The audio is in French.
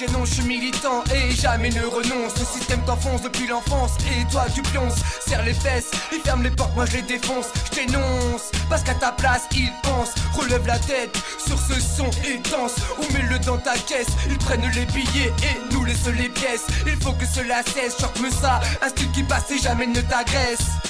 Je non, je suis militant et jamais ne renonce. Le système t'enfonce depuis l'enfance et toi tu pionces. Serre les fesses et ferme les portes, moi je les défonce. Je t'énonce parce qu'à ta place ils pensent. Relève la tête sur ce son et danse ou mets-le dans ta caisse. Ils prennent les billets et nous laissent les pièces. Il faut que cela cesse, choque-me ça. Un style qui passe et jamais ne t'agresse.